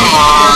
Oh!